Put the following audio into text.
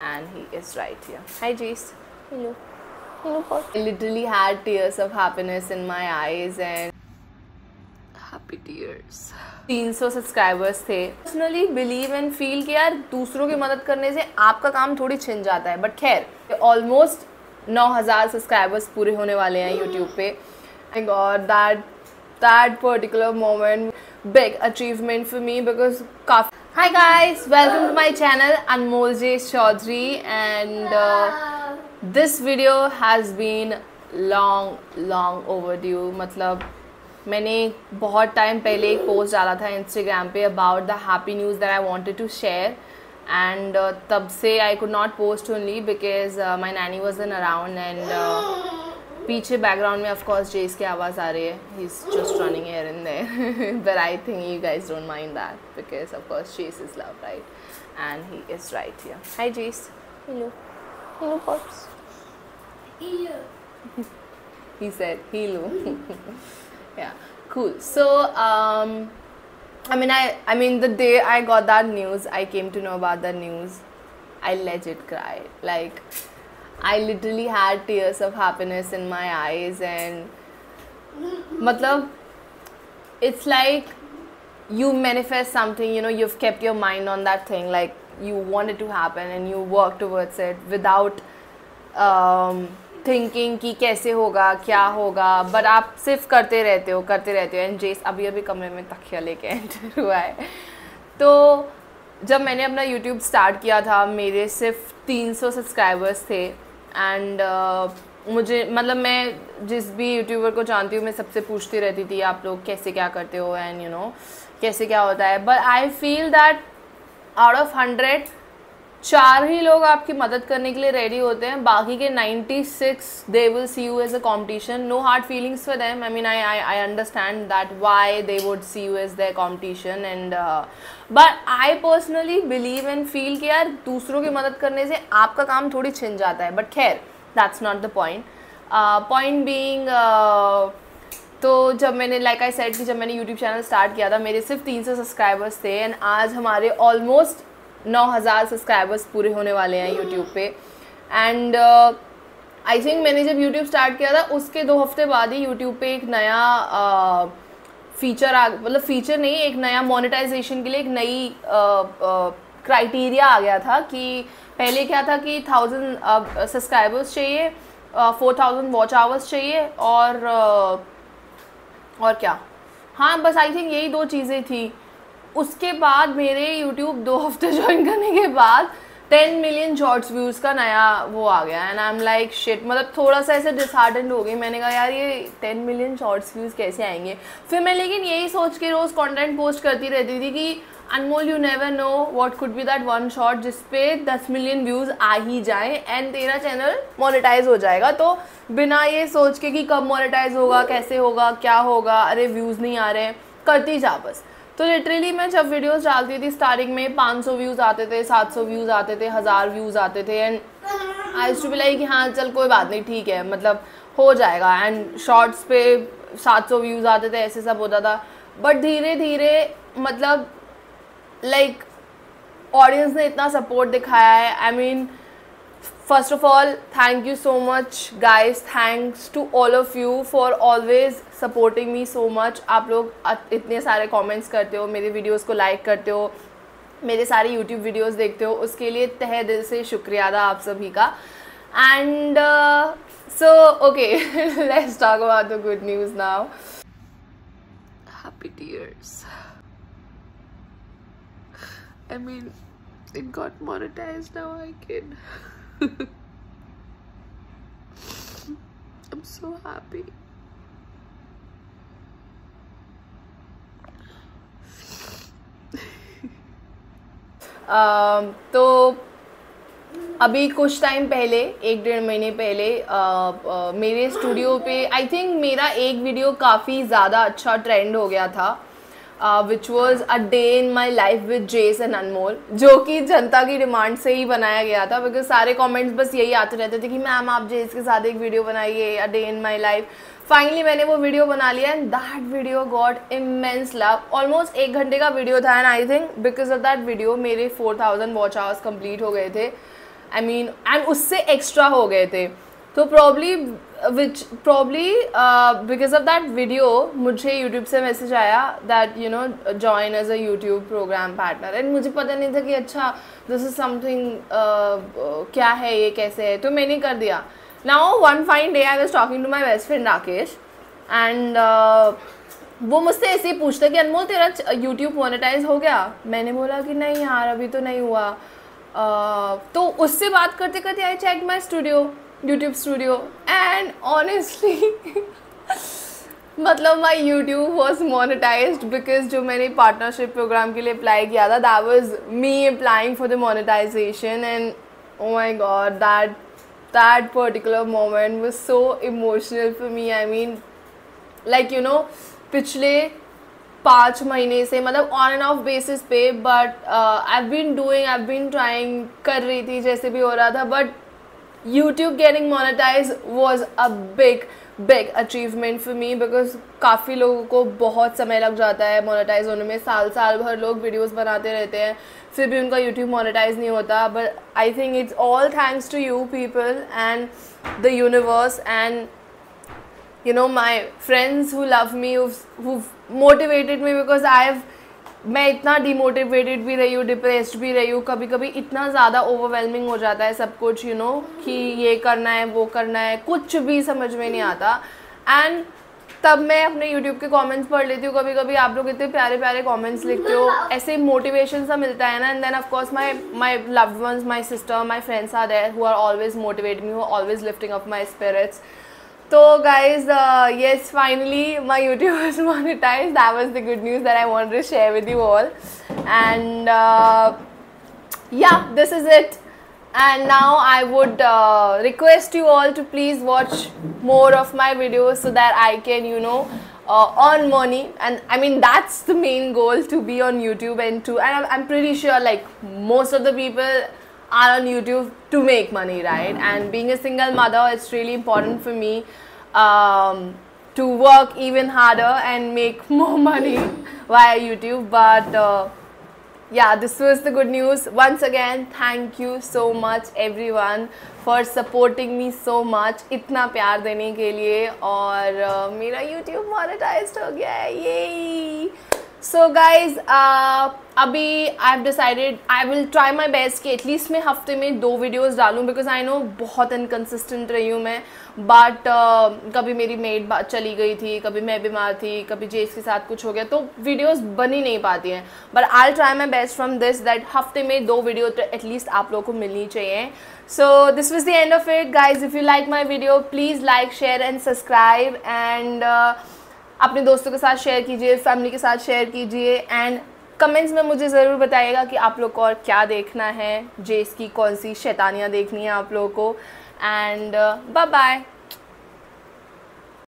and he is right here. Hi, Jace. Hello. Hello, Paul. I literally had tears of happiness in my eyes and happy tears. 300 subscribers थे personally believe and feel कि यार दूसरों की मदद करने से आपका काम थोड़ी छिन जाता है बट खैर ऑलमोस्ट 9000 सब्सक्राइबर्स पूरे होने वाले हैं यूट्यूब पे I got that that particular moment big achievement for me because काफ़ी Hi guys, welcome to my channel Anmol J. Chaudhary. And uh, this video has been long long overdue. मतलब मैंने बहुत time पहले एक post डाला था Instagram पे about the happy news that I wanted to share and तब से I could not post only because my nanny was in around and पीछे बैकग्राउंड में ऑफकोर्स जेस की आवाज़ आ रही है he is just running air in there but I think you guys don't mind that because of course Jess is love right and he is right here hi Jess Hello. Hello, Pops. he said Hilu. yeah, cool. So um, I mean, I I mean, the day I got that news, I came to know about the news. I legit cried. Like I literally had tears of happiness in my eyes and मतलब it's like you manifest something you know you kept your mind on that thing like you want to happen and you work towards it without thinking कि कैसे होगा, क्या होगा but आप सिर्फ़ करते रहते हो, करते रहते हो एंड जेस अभी अभी कमरे में तखिया लेके एंटर हुआ है। तो जब मैंने अपना यूट्यूब स्टार्ट किया था, मेरे सिर्फ़ 300 सब्सक्राइबर्स थे। एंड uh, मुझे मतलब मैं जिस भी यूट्यूबर को जानती हूँ मैं सबसे पूछती रहती थी आप लोग कैसे क्या करते हो? एंड यू नो कैसे क्या होता है? But I feel that out of hundred चार ही लोग आपकी मदद करने के लिए रेडी होते हैं। बाकी के 96 they will see you as a competition no hard feelings for them I mean I I I understand that why they would see you as the competition and but I personally believe and feel कि यार दूसरों की मदद करने से आपका काम थोड़ी छिन जाता है। बट खैर that's not the point point being तो जब मैंने लाइक आई सेट कि जब मैंने यूट्यूब चैनल स्टार्ट किया था, मेरे सिर्फ़ 300 सब्सक्राइबर्स थे एंड आज हमारे ऑलमोस्ट नौ हज़ार सब्सक्राइबर्स पूरे होने वाले हैं यूट्यूब पे। एंड आई थिंक मैंने जब यूट्यूब स्टार्ट किया था उसके दो हफ़्ते बाद ही यूट्यूब पे एक नया फीचर uh, आ मतलब फीचर नहीं एक नया मोनेटाइजेशन के लिए एक नई क्राइटेरिया uh, uh, आ गया था कि पहले क्या था कि थाउज़ेंड सब्सक्राइबर्स चाहिए फोर थाउज़ेंड वॉच आवर्स चाहिए और uh, और क्या। हाँ बस आई थिंक यही दो चीज़ें थी। उसके बाद मेरे यूट्यूब दो हफ़्ते ज्वाइन करने के बाद टेन मिलियन शॉर्ट्स व्यूज़ का नया वो आ गया and I am like shit मतलब थोड़ा सा ऐसे डिसहार्टेंड हो गई। मैंने कहा, यार, ये टेन मिलियन शॉर्ट्स व्यूज़ कैसे आएँगे? फिर मैं लेकिन यही सोच के रोज़ कंटेंट पोस्ट करती रहती थी कि, Anmol you never know what could be that one shot जिसपे दस मिलियन व्यूज़ आ ही जाए एंड तेरा चैनल मोनेटाइज हो जाएगा। तो बिना ये सोच के कि कब मोनेटाइज होगा, कैसे होगा, क्या होगा, अरे व्यूज़ नहीं आ रहे, करती जा बस। तो लिटरली मैं जब वीडियोस डालती थी स्टार्टिंग में 500 व्यूज़ आते थे 700 व्यूज़ आते थे हज़ार व्यूज़ आते थे and I to be like हाँ चल कोई बात नहीं ठीक है मतलब हो जाएगा एंड शॉर्ट्स पे 700 व्यूज़ आते थे ऐसे सब होता था। बट धीरे धीरे मतलब लाइक like, ऑडियंस ने इतना सपोर्ट दिखाया है I I mean first of all thank you so much guys thanks to all of you for always supporting me so much आप लोग इतने सारे कमेंट्स करते हो मेरे वीडियोस को लाइक करते हो मेरे सारे यूट्यूब वीडियोस देखते हो उसके लिए तह दिल से शुक्रिया अदा आप सभी का and so okay let's talk about the good news now happy tears I mean, it got monetized now. I can. I'm so happy. um, तो अभी कुछ टाइम पहले एक डेढ़ महीने पहले आ, आ, मेरे स्टूडियो पे आई थिंक मेरा एक वीडियो काफ़ी ज़्यादा अच्छा ट्रेंड हो गया था which was a day in my life with Jess and Anmol जो कि जनता की डिमांड से ही बनाया गया था बिकॉज़ सारे कॉमेंट्स बस यही आते रहते थे कि, मैम, आप जेस के साथ एक वीडियो बनाइए a day in my life finally मैंने वो वीडियो बना लिया and that video got immense love almost एक घंटे का वीडियो था and I think because of that video मेरे four thousand watch hours complete हो गए थे. आई मीन एंड उससे एक्स्ट्रा हो गए थे. तो probably which probably because of that video मुझे यूट्यूब से मैसेज आया that you know join as a YouTube program partner and मुझे पता नहीं था कि अच्छा दिस इज़ समथिंग क्या है ये कैसे है? तो मैंने कर दिया. Now one fine day I was talking to my best friend Rakesh and वो मुझसे ऐसे ही पूछता कि अनमोल तेरा यूट्यूब मोनेटाइज हो गया? मैंने बोला कि नहीं यार अभी तो नहीं हुआ. Uh, तो उससे बात करते करते I check my studio YouTube studio and honestly मतलब my YouTube was monetize because जो मैंने पार्टनरशिप प्रोग्राम के लिए अप्लाई किया था that was me applying for the monetization and oh my god that that particular moment was so emotional for me I mean like you know पिछले पाँच महीने से मतलब ऑन एंड ऑफ़ बेसिस पे but I been doing I been trying कर रही थी जैसे भी हो रहा था but YouTube getting monetize was a big big achievement for me because काफ़ी लोगों को बहुत समय लग जाता है मोनेटाइज होने में। साल साल भर लोग वीडियोस बनाते रहते हैं फिर भी उनका यूट्यूब मोनेटाइज नहीं होता। But I think it's all thanks to you people and the universe and you know my friends who love me who've, who've motivated me because I've मैं इतना डिमोटिवेटेड भी रही हूँ डिप्रेस्ड भी रही हूँ कभी कभी इतना ज़्यादा ओवरवेलमिंग हो जाता है सब कुछ यू you नो know, कि ये करना है वो करना है कुछ भी समझ में नहीं आता। एंड तब मैं अपने यूट्यूब के कमेंट्स पढ़ लेती हूँ कभी कभी आप लोग इतने प्यारे प्यारे कमेंट्स लिखते हो ऐसे मोटिवेशन सा मिलता है ना and then of course my my loved ones my sister my friends are there who are always motivate me who always lifting up my spirits So guys, uh, yes, finally my YouTube was monetized. That was the good news that I wanted to share with you all. And uh, yeah, this is it. And now I would uh, request you all to please watch more of my videos so that I can, you know, uh, earn money. And I mean, that's the main goal to be on YouTube and to, and I'm, I'm pretty sure like most of the people are on YouTube to make money, right? And being a single mother, it's really important for me um, to work even harder and make more money via YouTube. But uh, yeah, this was the good news. Once again, thank you so much everyone for supporting me so much. इतना प्यार देने के लिए और uh, मेरा YouTube monetized हो गया है ये सो गाइज़ अभी I have decided I will try my best कि एटलीस्ट मैं हफ़्ते में दो वीडियोस डालूं बिकॉज़ आई नो बहुत इनकन्सिस्टेंट रही हूँ मैं। बट uh, कभी मेरी मेड चली गई थी कभी मैं बीमार थी कभी जेस के साथ कुछ हो गया तो वीडियोस बन ही नहीं पाती हैं। But I try my best from this that हफ़्ते में दो वीडियो तो एटलीस्ट आप लोगों को मिलनी चाहिए। So this was the end of it guys if you like my video please like share and subscribe and अपने दोस्तों के साथ शेयर कीजिए फैमिली के साथ शेयर कीजिए एंड कमेंट्स में मुझे ज़रूर बताइएगा कि आप लोग को और क्या देखना है जेस की कौन सी शैतानियाँ देखनी है आप लोगों को। And bye bye